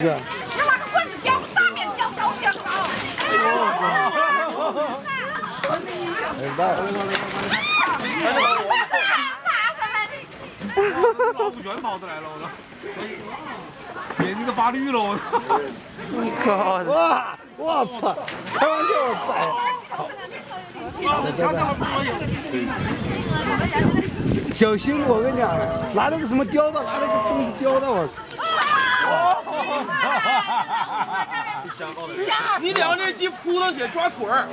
你拿个棍子叼上面，叼高叼高。老五全跑出来了，我操！眼睛都发绿了，我操！哇！我操！开玩笑，我在。小心我跟你讲，拿那个什么叼的，拿那个东西叼的，我操！你两只鸡扑腾起来抓腿儿。